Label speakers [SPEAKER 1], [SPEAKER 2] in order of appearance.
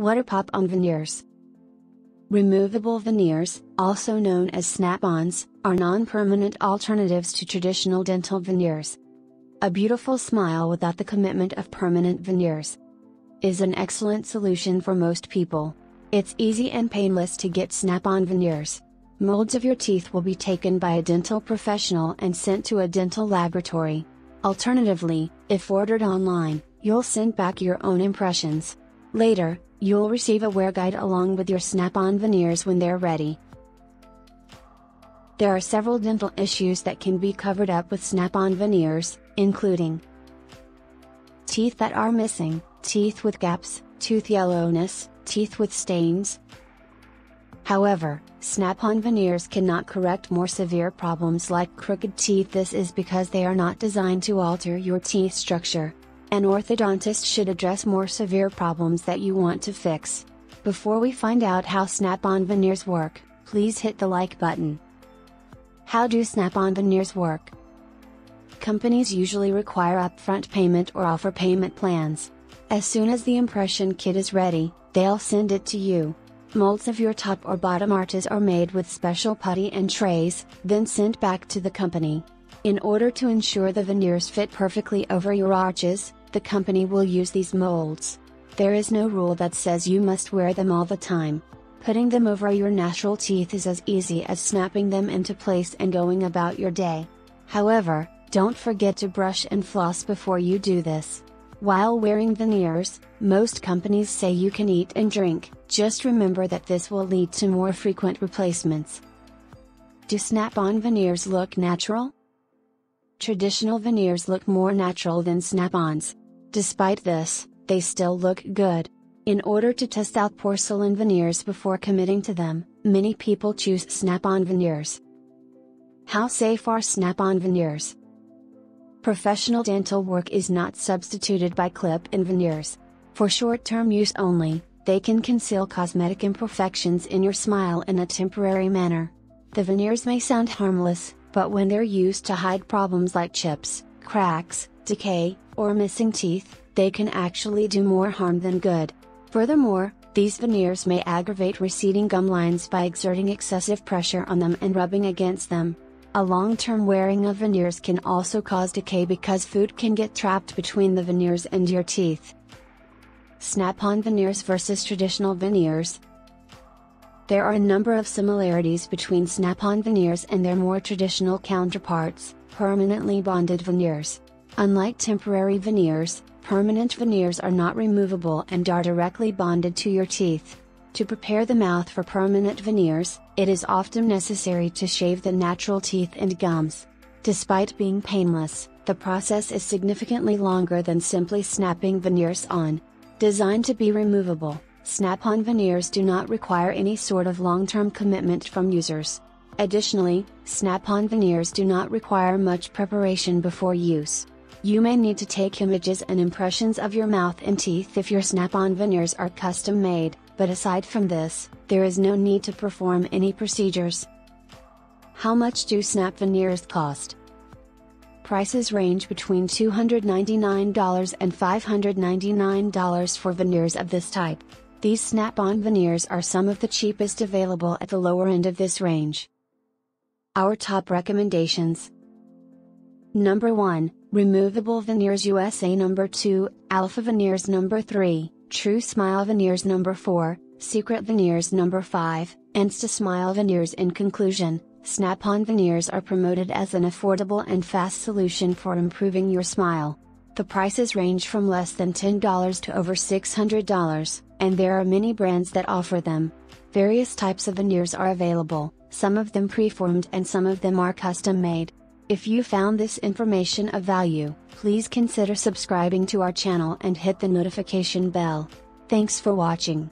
[SPEAKER 1] What are pop on veneers? Removable veneers, also known as snap ons, are non permanent alternatives to traditional dental veneers. A beautiful smile without the commitment of permanent veneers is an excellent solution for most people. It's easy and painless to get snap on veneers. Molds of your teeth will be taken by a dental professional and sent to a dental laboratory. Alternatively, if ordered online, you'll send back your own impressions. Later, you'll receive a wear guide along with your snap on veneers when they're ready. There are several dental issues that can be covered up with snap on veneers, including teeth that are missing, teeth with gaps, tooth yellowness, teeth with stains, However, snap-on veneers cannot correct more severe problems like crooked teeth this is because they are not designed to alter your teeth structure. An orthodontist should address more severe problems that you want to fix. Before we find out how snap-on veneers work, please hit the like button. How do snap-on veneers work? Companies usually require upfront payment or offer payment plans. As soon as the impression kit is ready, they'll send it to you. Molds of your top or bottom arches are made with special putty and trays, then sent back to the company. In order to ensure the veneers fit perfectly over your arches, the company will use these molds. There is no rule that says you must wear them all the time. Putting them over your natural teeth is as easy as snapping them into place and going about your day. However, don't forget to brush and floss before you do this. While wearing veneers, most companies say you can eat and drink, just remember that this will lead to more frequent replacements. Do snap on veneers look natural? Traditional veneers look more natural than snap ons. Despite this, they still look good. In order to test out porcelain veneers before committing to them, many people choose snap on veneers. How safe are snap on veneers? Professional dental work is not substituted by clip-in veneers. For short-term use only, they can conceal cosmetic imperfections in your smile in a temporary manner. The veneers may sound harmless, but when they're used to hide problems like chips, cracks, decay, or missing teeth, they can actually do more harm than good. Furthermore, these veneers may aggravate receding gum lines by exerting excessive pressure on them and rubbing against them. A long-term wearing of veneers can also cause decay because food can get trapped between the veneers and your teeth. Snap-on veneers versus traditional veneers. There are a number of similarities between snap-on veneers and their more traditional counterparts, permanently bonded veneers. Unlike temporary veneers, permanent veneers are not removable and are directly bonded to your teeth. To prepare the mouth for permanent veneers, it is often necessary to shave the natural teeth and gums. Despite being painless, the process is significantly longer than simply snapping veneers on. Designed to be removable, snap-on veneers do not require any sort of long-term commitment from users. Additionally, snap-on veneers do not require much preparation before use. You may need to take images and impressions of your mouth and teeth if your snap-on veneers are custom made, but aside from this, there is no need to perform any procedures. How much do snap veneers cost? Prices range between $299 and $599 for veneers of this type. These snap-on veneers are some of the cheapest available at the lower end of this range. Our top recommendations. Number 1, Removable Veneers USA Number 2, Alpha Veneers. Number 3, TruSmile Veneers. Number 4, Secret Veneers. Number 5, Instasmile Veneers. In conclusion, Snap-on veneers are promoted as an affordable and fast solution for improving your smile. The prices range from less than $10 to over $600, and there are many brands that offer them. Various types of veneers are available, some of them preformed and some of them are custom made. If you found this information of value, please consider subscribing to our channel and hit the notification bell. Thanks for watching.